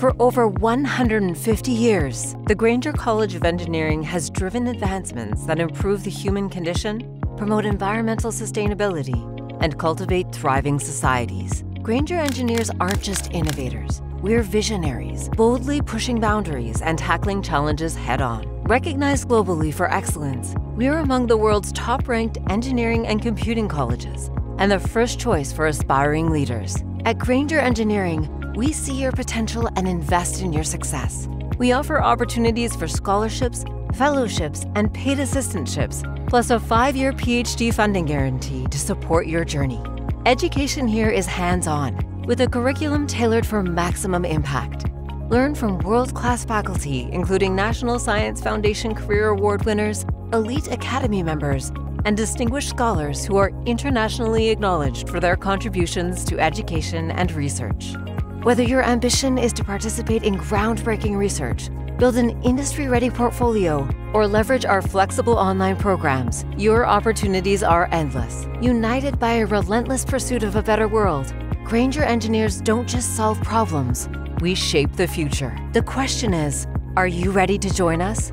For over 150 years, the Grainger College of Engineering has driven advancements that improve the human condition, promote environmental sustainability, and cultivate thriving societies. Grainger engineers aren't just innovators. We're visionaries, boldly pushing boundaries and tackling challenges head on. Recognized globally for excellence, we're among the world's top ranked engineering and computing colleges and the first choice for aspiring leaders. At Grainger Engineering, we see your potential and invest in your success. We offer opportunities for scholarships, fellowships, and paid assistantships, plus a five year PhD funding guarantee to support your journey. Education here is hands on, with a curriculum tailored for maximum impact. Learn from world class faculty, including National Science Foundation Career Award winners, elite Academy members, and distinguished scholars who are internationally acknowledged for their contributions to education and research. Whether your ambition is to participate in groundbreaking research, build an industry ready portfolio, or leverage our flexible online programs, your opportunities are endless. United by a relentless pursuit of a better world, Grainger engineers don't just solve problems, we shape the future. The question is are you ready to join us?